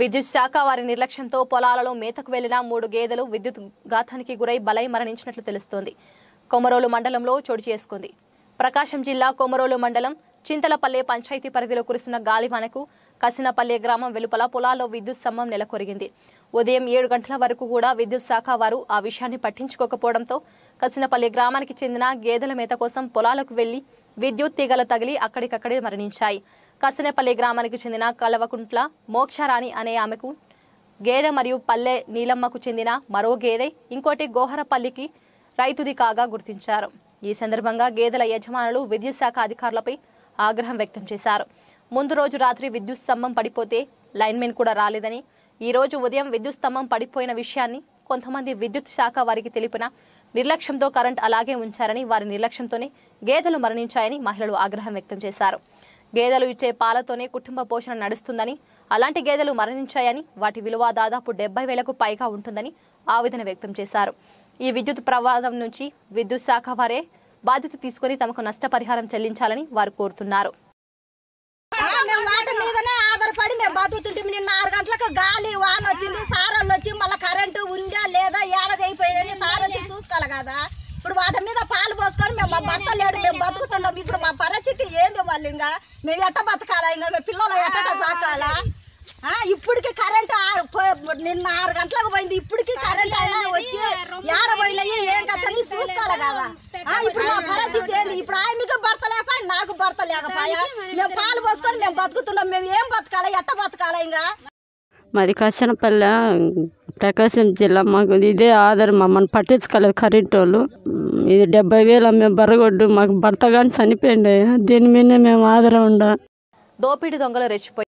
విద్యుత్ శాఖ వారి నిర్లక్ష్యంతో పొలాలలో మేతకు వెళ్ళిన మూడు గేదెలు విద్యుత్ ఘాతానికి గురై బలై మరణించినట్లు తెలుస్తోంది. కొమరోలు మండలంలో చోటు చేసుకుంది. ప్రకాశం జిల్లా కొమరోలు మండలం చింతలపల్లె పంచాయతీ పరిధిలో కురిసిన గాలివానకు కసినపల్లె గ్రామం వెలుపల పొలాల్లో విద్యుత్ స్తంభం నెలకొరిగింది. ఉదయం ఏడు గంటల వరకు కూడా విద్యుత్ శాఖ వారు ఆ విషయాన్ని పట్టించుకోకపోవడంతో కసినపల్లి గ్రామానికి చెందిన గేదెల మేత కోసం పొలాలకు వెళ్ళి విద్యుత్ తీగలు తగిలి అక్కడికక్కడే మరణించాయి. కసినేపల్లి గ్రామానికి చెందిన కలవకుంట్ల మోక్షరాణి అనే ఆమెకు గేదె మరియు పల్లె నీలమ్మకు చెందిన మరో గేదె ఇంకోటి గోహరపల్లికి రైతుది కాగా గుర్తించారు. ఈ సందర్భంగా గేదెల యజమానులు విద్యుత్ శాఖ అధికారులపై ఆగ్రహం వ్యక్తం చేశారు. ముందు రోజు రాత్రి విద్యుత్ స్తంభం పడిపోతే లైన్మెన్ కూడా రాలేదని ఈ రోజు ఉదయం విద్యుత్ స్తంభం పడిపోయిన విషయాన్ని కొంతమంది విద్యుత్ శాఖ వారికి తెలిపిన నిర్లక్ష్యంతో కరెంట్ అలాగే ఉంచారని వారి నిర్లక్ష్యంతోనే గేదెలు మరణించాయని మహిళలు ఆగ్రహం వ్యక్తం చేశారు. గేదెలు ఇచ్చే పాలతోనే కుటుంబ పోషణ నడుస్తుందని అలాంటి గేదెలు మరణించాయని వాటి విలువ దాదాపు డెబ్బై వేలకు పైగా ఉంటుందని ఆవేదన వ్యక్తం చేశారు. ఈ విద్యుత్ ప్రమాదం నుంచి విద్యుత్ శాఖ వారే బాధ్యత తీసుకుని తమకు నష్టపరిహారం చెల్లించాలని వారు కోరుతున్నారు. మేము ఆధారపడి మేము బతుకుతుంటే నిన్న ఆరు గంటలకు గాలి వాన వచ్చింది సారోళ్ళు వచ్చి మళ్ళీ కరెంటు ఉందా లేదా ఏడాది అయిపోయిందని సార్ వచ్చి చూసుకోవాలి కదా ఇప్పుడు వాటి కోసుకొని మేము మా భర్త లేడు మేము బతుకుతున్నాం. ఇప్పుడు మా పరిస్థితి ఏంది వాళ్ళు ఇంకా. మేము ఎట్ట బతకాలా? ఇంకా మేము పిల్లలు ఎట్ట సాకాలా? ఇప్పటికి కరెంట్ నిన్న ఆరు గంటలకు పోయింది. ఇప్పటికి కరెంట్ అయినా వచ్చి ఏడ పోయినాయి ఏం కథని చూసుకోవాలి కదా. ఇప్పుడు మా పరిస్థితి ఏంది? ఇప్పుడు ఆయనకి భర్త లేకపోయా? నాకు భర్త లేకపోయా? మేము పాలు పోసుకొని మేము బతుకుతున్నాం. మేము ఏం బతకాలా? ఎట్ట బతకాలా ఇంకా? మాది కచ్చనపల్లె ప్రకాశం జిల్లా మాకు ఇదే ఆధారం. మమ్మల్ని పట్టించుకోలేదు కరెంట్ వాళ్ళు ఇది డెబ్బై వేలు మేము బర్రగొడ్డు మాకు భర్త కానీ చనిపోయింది దీని మీదనే మేము ఆధారం ఉండ దోపిడీ దొంగలు రెచ్చిపోయి